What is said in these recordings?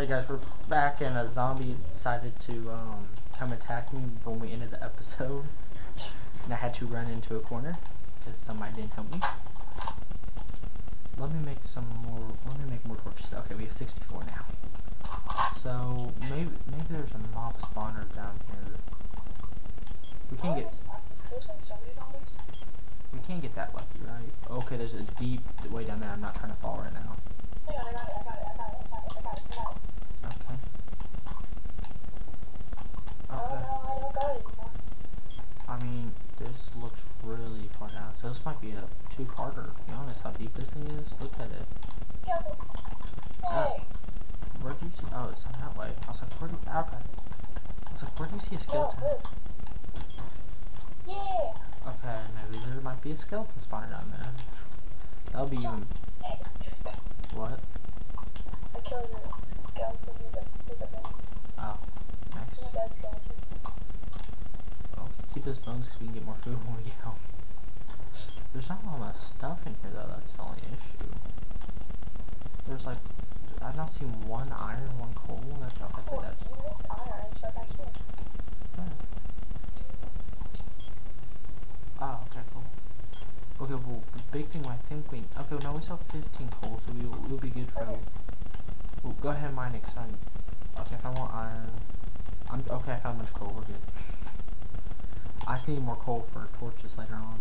Hey guys, we're back and a zombie decided to um, come attack me when we ended the episode. And I had to run into a corner because somebody didn't help me. Let me make some more, let me make more torches. Okay, we have 64 now. So, maybe, maybe there's a mob spawner down here. We can't get, we can't get that lucky, right? Okay, there's a deep way down there I'm not trying to fall right now. This looks really far down, so this might be a two-parter, to be honest, how deep this thing is. Look at it. Uh, where do you see? Oh, it's on that way. I was like, where do you, okay. I was like, where do you see a skeleton? Yeah. Okay, maybe there might be a skeleton spawner down there. That'll be even... What? I killed a skeleton with a, with a. Oh, nice. A dead skeleton. Oh, keep those bones so we can get more food when we get home. There's not a lot of stuff in here though, that's the only issue. There's like, I've not seen one iron, one coal, that's, okay, oh, that. You missed iron, it's right back here. Hmm. Oh, okay, cool. Okay, well, the big thing I think we, okay, well, now we still have 15 coal, so we, we'll be good for, okay. well, go ahead and mine it, cause I'm, okay, if I want iron, I'm, okay, I found a bunch of coal, we're good. I just need more coal for torches later on.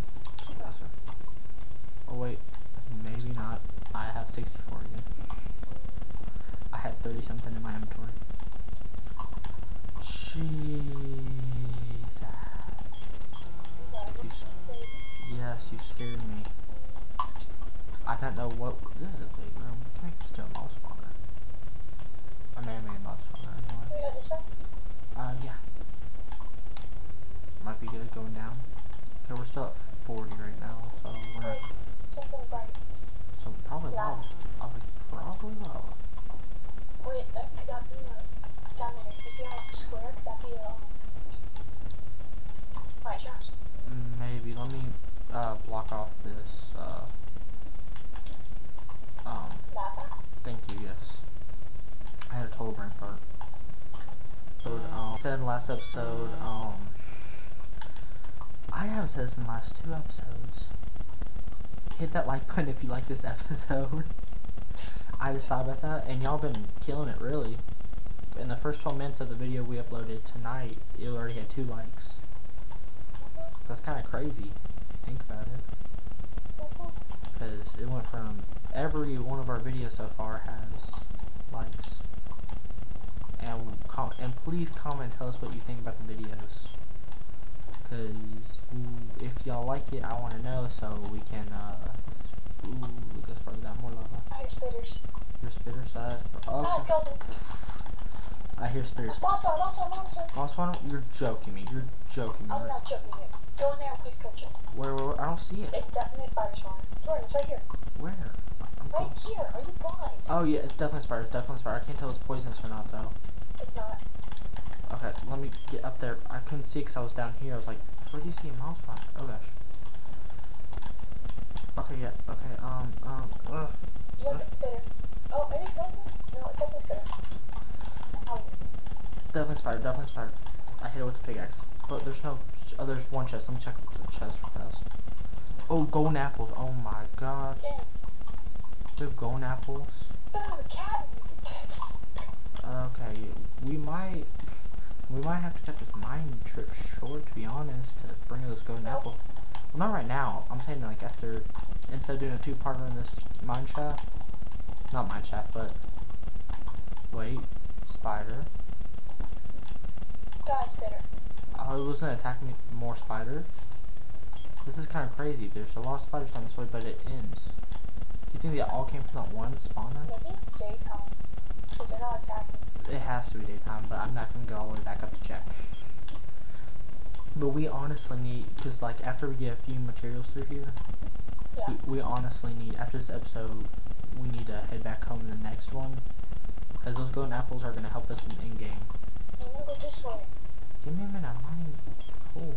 Oh wait, maybe not. I have 64 again. I had 30 something in my inventory. Jesus. You, yes, you scared me. I don't know what. This is a big room. We can make this to a mouse spawner. I may have made a mouse spawner anyway. Uh, yeah. Might be good going down. Okay, we're still at 40 right now, so we're not. So probably lava. I was like, probably lava. Wait, that could that be a down there? You see how it's a square? Could that be a right shot? Maybe. Let me uh, block off this. Uh, um. Lava? Thank you. Yes. I had a total brain fart. So, um, said in last episode, um, I have said this in the last two episodes hit that like button if you like this episode. I just decided about that, and y'all been killing it really. In the first 12 minutes of the video we uploaded tonight, it already had two likes. That's kind of crazy, if you think about it. Because it went from every one of our videos so far has likes. And, and please comment tell us what you think about the videos. Because if y'all like it, I want to know so we can, uh, ooh, let's probably down more lava. I hear spitters. Your spitters, uh, oh, okay. I hear spitters. Boss one, boss one, boss one. Boss one, you're joking me, you're joking me. I'm not joking you. Go in there and place coaches. Where, where, where, I don't see it. It's definitely a spider spawn. Jordan, it's right here. Where? I'm right here, are you blind? Oh yeah, it's definitely a spider, it's definitely a spider. I can't tell if it's poisonous or not though. It's not. Okay, let me get up there. I couldn't see because I was down here. I was like, where do you see a mouse? Oh gosh. Okay, yeah, okay, um, um, ugh. It's spitter. Oh, maybe it's? No, it's definitely. Oh. Definitely spider, definitely spider. I hit it with the pickaxe. But there's no, oh, there's one chest. Let me check the chest. Oh, golden apples. Oh my god. Damn. We have golden apples. Oh, cat music. Okay, we might, we might have to cut this mine trip short, to be honest, to bring those golden no. apples. Well, not right now. I'm saying like after, instead of doing a two-parter in this mine shaft, not mine shaft, but wait, spider. Die, spider. Oh, it wasn't attacking me more spiders. This is kind of crazy. There's a lot of spiders down this way, but it ends. Do you think they all came from that one spawner? Maybe it's because they're not attacking. Has to be daytime, but I'm not going to go all the way back up to check. But we honestly need, because like after we get a few materials through here, yeah. we, we, honestly need, after this episode, we need to head back home in the next one. Because those golden apples are going to help us in in-game. I'm going to go this way. Give me a minute, I'm mining coal.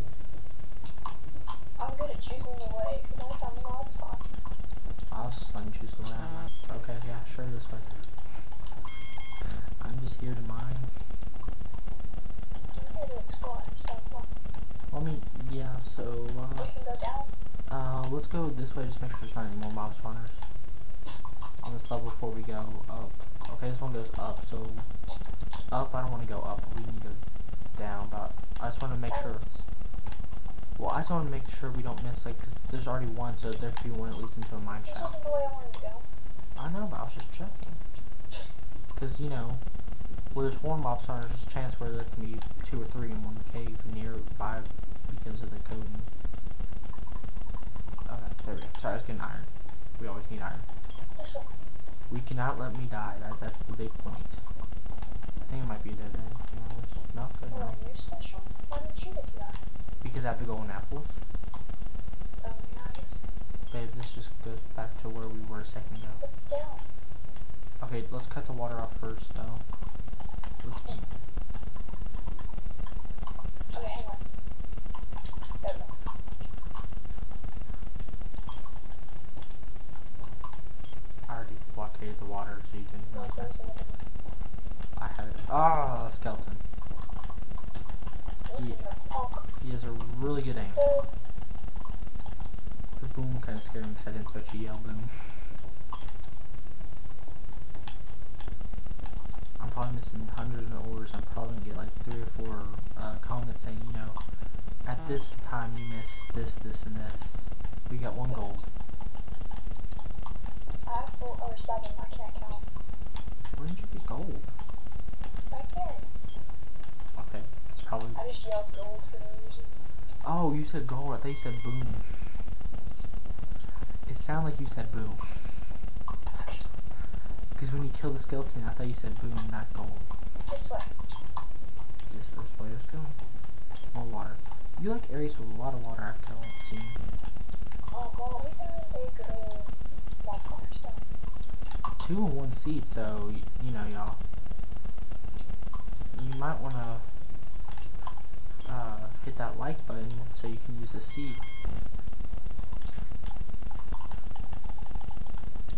I'm good at choosing the way, because I found the odd spot. I'll just let me choose the way. Okay, yeah, sure, this way. Just here to mine. Well, I mean, yeah, so, uh, uh, let's go this way, just make sure there's not any more mob spawners on this level before we go up. Okay, this one goes up, so, up, I don't want to go up, we need to go down, but I just want to make sure, well, I just want to make sure we don't miss, like, because there's already one, so there could be one that leads into a mine shaft. I know, but I was just checking, because, you know, where there's one mob spawners, there's a chance where there can be two or three in one cave nearby because of the coding. Okay, there we go. Sorry, I was getting iron. We always need iron. We cannot let me die. That that's the big point. I think it might be a dead end. No, good no. you special? Why didn't you get to that? Because I have to go on apples. Oh, yeah, I guess. Babe, this just goes back to where we were a second ago. Put down. Okay, let's cut the water off first, though. Let's, Okay, hang on. There we go. I already blockaded the water, so you didn't No, realize there that. was another one. I had it. Ah, skeleton. This is Yeah. a punk. He has a really good aim. Uh, The boom kind of scared me because I didn't expect you yell boom. I'm probably missing hundreds of orders. I'm probably gonna get like three or four uh, comments saying, you know, at this time you missed this, this, and this. We got one gold. I have four or seven. I can't count. Where did you get gold? Right there. Okay, it's probably. I just yelled gold for no reason. Oh, you said gold. I thought you said boom. It sounded like you said boom. Because when you killed the skeleton, I thought you said boom, not gold. I swear. This way, let's go. More water. You like areas with a lot of water I've seen. Well, we found a good old lost cornerstone. Two in one seed, so, y- you know, y'all. You might want to uh, hit that like button so you can use the seed.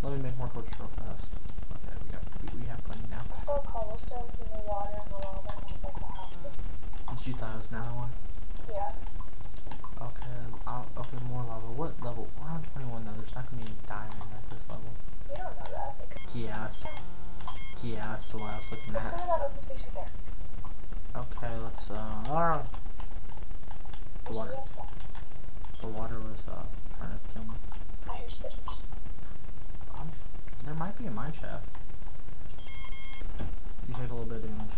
Let me make more torches real fast. Okay, we got we, have plenty now. I saw cobblestone in the water and the lava, and was like. Did you thought it was another one? Yeah. Okay, I'll, okay, more lava. What level? We're on 21 though. There's not gonna be any diamond at this level. You don't know that. Yeah, that's, yeah, that's what I was looking at. to that open space right there. Okay, let's, uh, ah, the water, the water was, uh, trying to kill me. I hear spitters. Um, there might be a mine shaft. You take a little bit of damage.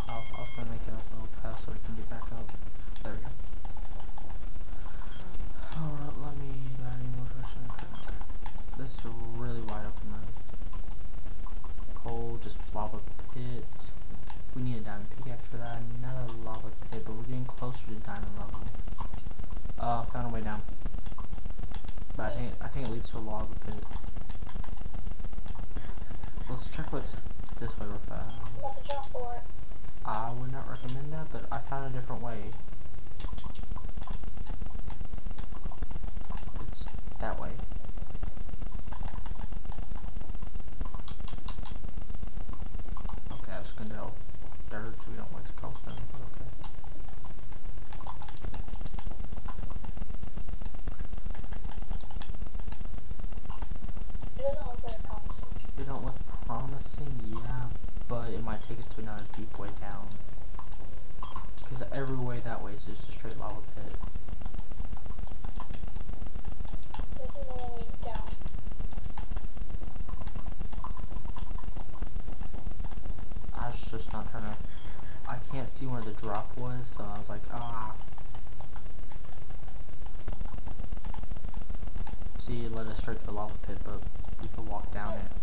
Oh, I was gonna make it a little fast so we can get back up. There we go. Alright, let me do I need more questions? This is really wide open road. Coal, just lava pit. We need a diamond pickaxe for that. Another lava pit, but we're getting closer to diamond level. Uh, found a way down. But I think I think it leads to a lava pit. Let's check what's this way real fast. I would not recommend that, but I found a different way. It's that way. Okay, I was gonna go dirt we don't waste cobblestone, okay. It doesn't look very promising. They don't look promising, yeah, but it might take us to another deep way down. Because every way that way is just a straight lava pit. This is the way down. I was just not trying to. I can't see where the drop was, so I was like, ah. See, it led us straight to the lava pit, but we could walk down it.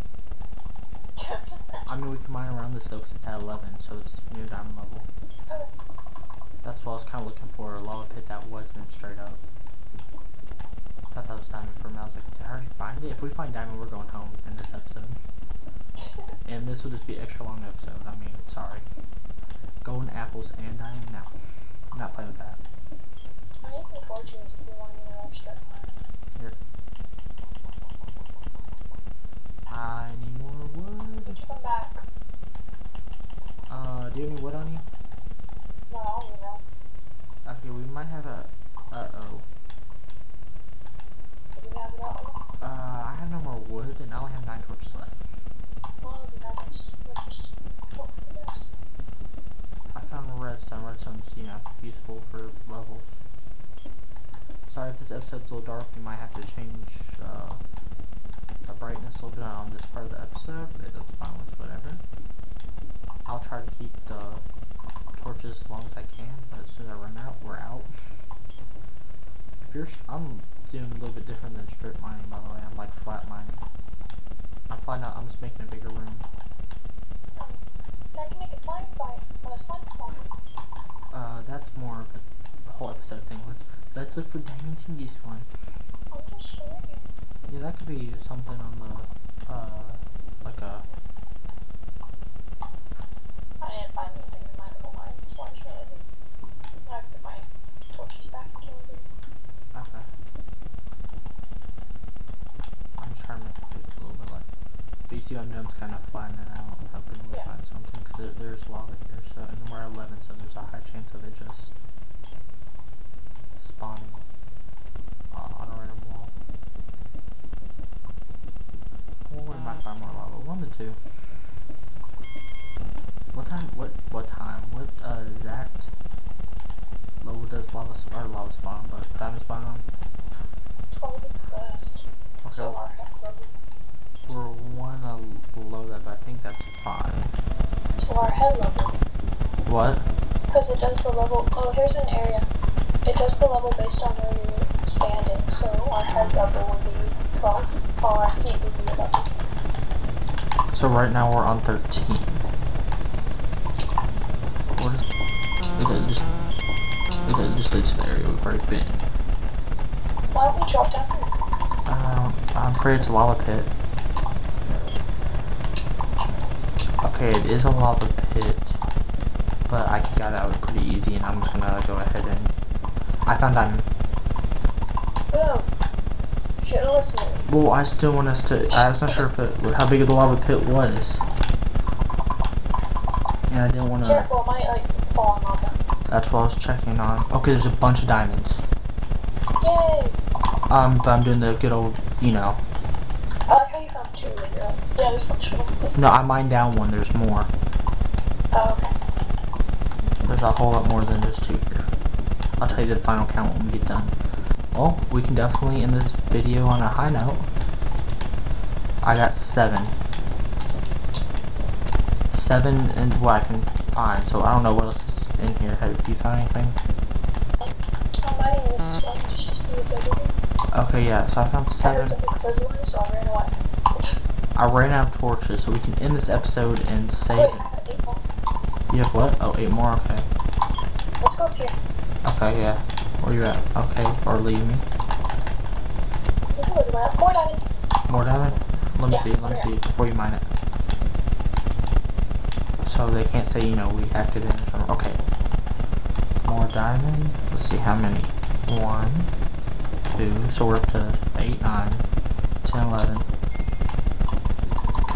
I mean, we can mine around this though, because it's at 11, so it's near diamond level. That's what I was kind of looking for, a lava pit that wasn't straight up. Thought that was diamond for me. I was like, did I already find it? If we find diamond, we're going home in this episode. And this will just be extra long episode. I mean, sorry. Golden apples and diamond? No. Not playing with that. I need some torches if you want to like start fire. Any more wood. Would you come back? Uh, do you need wood on you? No, I don't Okay, we might have a... Uh-oh. Do we have enough? Let's look for diamonds in this one. I'm just showing you. Yeah, that could be something on the, uh, like a, I didn't find anything in my little mine, so I'm trying to I put my torches back in Canada. okay. I'm just trying to make it a little bit like, but you see I'm doing kind of flattening it out, hoping we Yeah. find something, because there, there's lava here, so, and we're at 11, so there's a high chance of it just spawning uh, on a random wall. Find more lava, one to. two. What time, what, what time, what, uh, exact level does lava, or lava spawn, but diamond spawn on? 12 is the best. Okay, So our heck level. we're one below that, but I think that's fine. So our head level. What? Because it does the level. Oh, here's an area. It does the level based on where you're standing. So our head level would be 12, while our feet would be 11. So right now we're on 13. What is... Okay, just... Okay, just leads to the area we've already been. Why don't we drop down here? Um, I'm afraid it's a lava pit. Okay, it is a lava pit, but I got out of it pretty easy, and I'm just gonna go ahead and... I found diamond. Boom! You should have listened. Well, I still want us to... I was not sure if it, how big of the lava pit was. And I didn't want to... Careful, it might like fall on lava. That's what I was checking on. Okay, there's a bunch of diamonds. Yay! Um, but I'm doing the good old, you know. I like how you found two later. Yeah, there's one short. No, I mined down one. There's more. Oh, okay. There's a whole lot more than just two here. I'll tell you the final count when we get done. Well, we can definitely end this video on a high note. I got seven. Seven is what I can find, so I don't know what else is in here. Have you found anything? I'm mining this one just to see what's over here. Okay, yeah, so I found seven. heard something sizzling, so I ran away. I ran out of torches, so we can end this episode and save Wait, it. I have eight more. You have what? Oh, eight more? Okay. Let's go up here. Okay, yeah. Where you at? Okay, or leave me. We can look around. More diamond. More diamond? Let me Yeah, see, let me see, before you mine it. So they can't say, you know, we hacked it in or something. Okay. More diamond. Let's see how many. One, two, so we're up to 8, 9, 10, 11,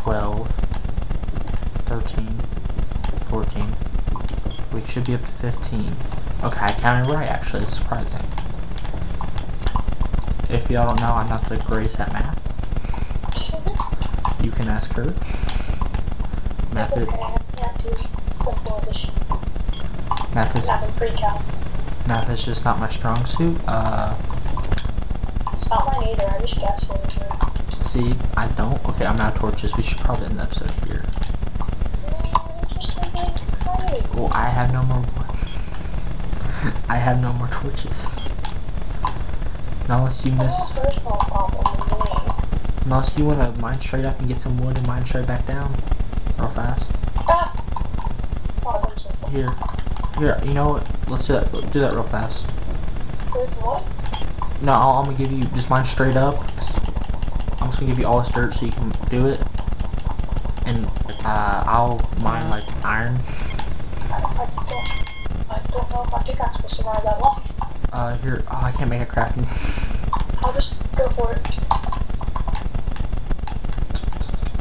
12, 13, 14. We should be up to 15. Okay, I counted right actually, it's surprising. If y'all don't know, I'm not the greatest at math. You can ask her. Math is, math is, math is just not my strong suit. Uh, It's not mine either. I just guessed it see, I don't. Okay, I'm out of torches. We should probably end the episode here. Well, I have no more. I have no more torches. Not unless you miss. Oh, first world problem with me. Unless you want to mine straight up and get some wood and mine straight back down, real fast. Ah! Here, here. You know what? Let's do that. Do that real fast. No, I'll, I'm gonna give you just mine straight up. I'm just gonna give you all this dirt so you can do it. And uh, I'll mine like iron. I, I don't. I know if my pickaxe will survive that long. Uh, here. Oh, I can't make a crafting. I'll just go for it.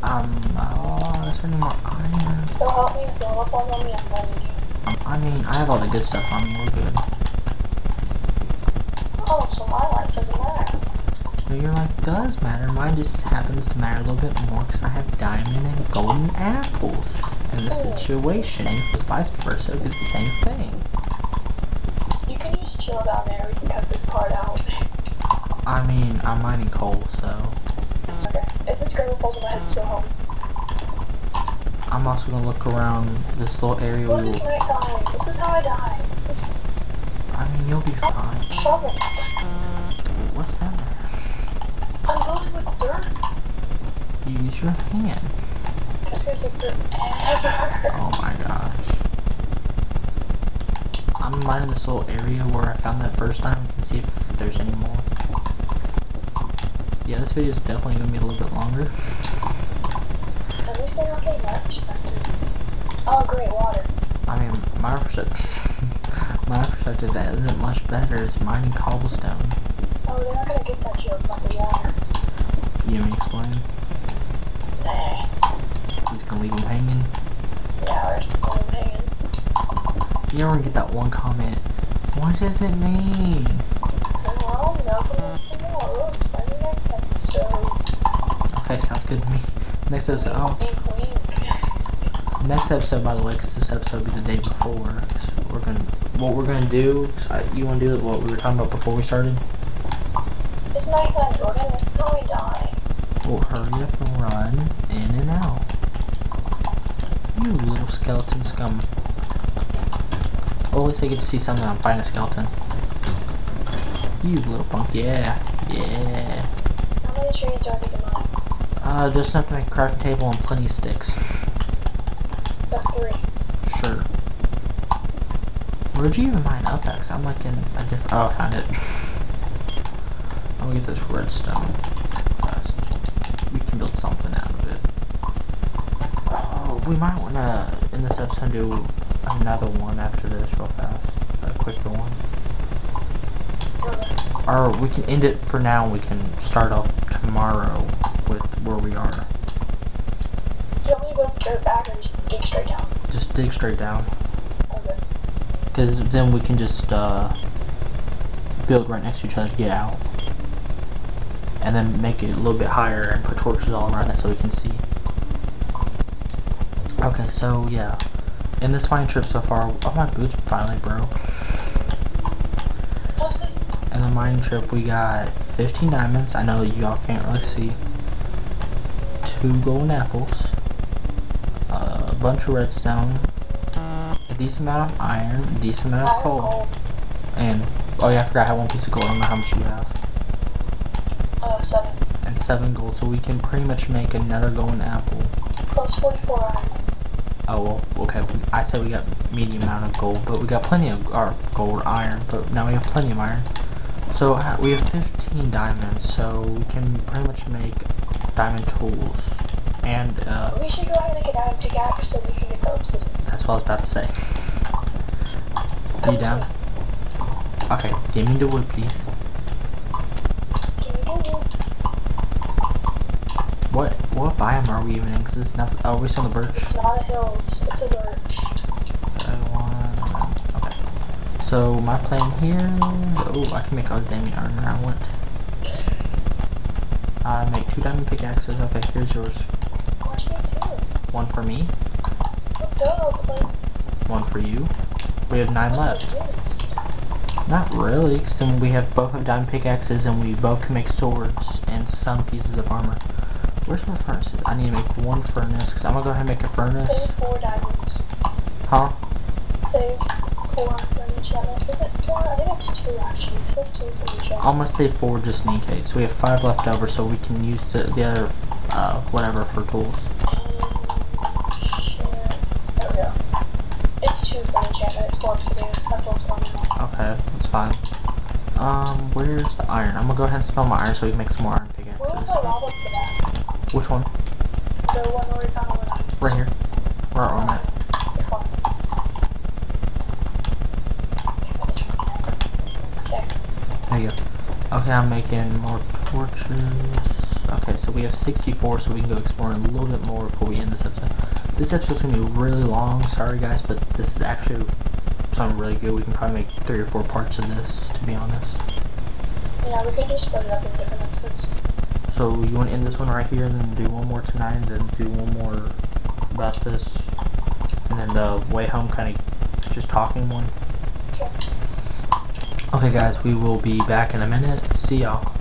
Um, oh, is there any more iron? They'll help me. They'll help on me. I'm going to. I mean, I have all the good stuff on me. We're good. Oh, so my life doesn't matter. No, your life does matter. Mine just happens to matter a little bit more because I have diamond and golden apples in this Oh. situation. If vice versa, it's the same thing. You can just chill down there. We can cut this part out. I mean, I'm mining coal, so. okay. if it's gravel falls on my head, help. I'm also gonna look around this little area. Look, We it's will, nighttime. This is how I die. I mean, you'll be fine. Shovel. What's that? I'm building with dirt. Use your hand. It's gonna take forever. Oh my gosh. I'm mining this little area where I found that first time to see if there's any more. Yeah, this video is definitely gonna be a little bit longer. At least they're not getting that perspective. Oh, great water. I mean, my perspective, my perspective that isn't much better. It's mining cobblestone. Oh, they're not gonna get that joke about the water. You want me to explain? Nah. He's gonna leave him hanging. Yeah. You ever get that one comment? What does it mean? Well, nothing more. It's by next episode. Okay, sounds good to me. Next episode, oh, next episode, by the way, because this episode will be the day before. so We're gonna, what we're gonna do? uh, You want to do what we were talking about before we started? It's nighttime, Jordan. This is how we die. We'll hurry up and run in and out. You little skeleton scum. Well, at least I get to see something. I'm fighting a skeleton. You little punk. Yeah, yeah. How many trees do I need to mine? Uh, just enough to make a crafting table and plenty of sticks. Got three. Sure. Where'd you even mine up at? 'Cause I'm like in a different. Oh, I found it. I'm gonna get this redstone. We can build something out of it. Oh, we might wanna, in this episode, do another one after this real fast. A quicker one. Or we can end it for now and we can start off tomorrow with where we are. Do me go dirt back or just dig straight down? Just dig straight down. Okay. Because then we can just uh, build right next to each other to get out. And then make it a little bit higher and put torches all around it so we can see. Okay, so yeah. In this fine trip so far, oh my boots finally broke. In the mining trip we got 15 diamonds, I know y'all can't really see. Two golden apples. A bunch of redstone. A decent amount of iron, a decent amount of coal. And oh yeah, I forgot I have one piece of gold. I don't know how much you have. Uh, seven. And seven gold, so we can pretty much make another golden apple. Plus 44 iron. Oh well, okay. I said we got medium amount of gold, but we got plenty of our gold iron. But now we have plenty of iron. So uh, we have 15 diamonds, so we can pretty much make diamond tools. And uh, We should go ahead and get out of pickaxe so we can get the obsidian. that's what I was about to say. You down? Okay, give me the wood, please. Can you do it? What what biome are we even in? Cause it's not. Oh, are we still in the birch? It's not a hills. It's a birch. I want- Okay. So my plan here. Oh, I can make all the diamond armor I want. I make two diamond pickaxes. Okay, here's yours. One for me, Oh, duh, but like, one for you. We have nine left. Not really, because then we have both have diamond pickaxes and we both can make swords and some pieces of armor. Where's my furnaces? I need to make one furnace, because I'm gonna go ahead and make a furnace. Save four diamonds. Huh? Save four each other. Is it four? I think it's two actually. Save two for each other. I'm gonna say four just in case. We have five left over, so we can use the, the other, uh, whatever for tools. And share. There we go. It's two for enchantment. It's four obsidian. That's what I'm saying. Okay, that's fine. Um, where's the iron? I'm gonna go ahead and smelt my iron so we can make some more iron pickaxes. the lava for that? Which one? The one where we found all the diamonds. Right here. Where are we at? Okay. There you go. Okay, I'm making more torches. Okay, so we have 64, so we can go exploring a little bit more before we end this episode. This episode's gonna be really long, sorry guys, but this is actually something really good. We can probably make three or four parts of this, to be honest. Yeah, we could just split it up in different episodes. So you want to end this one right here, and then do one more tonight, and then do one more about this, and then the way home kind of just talking one. Okay. Okay guys, we will be back in a minute. See y'all.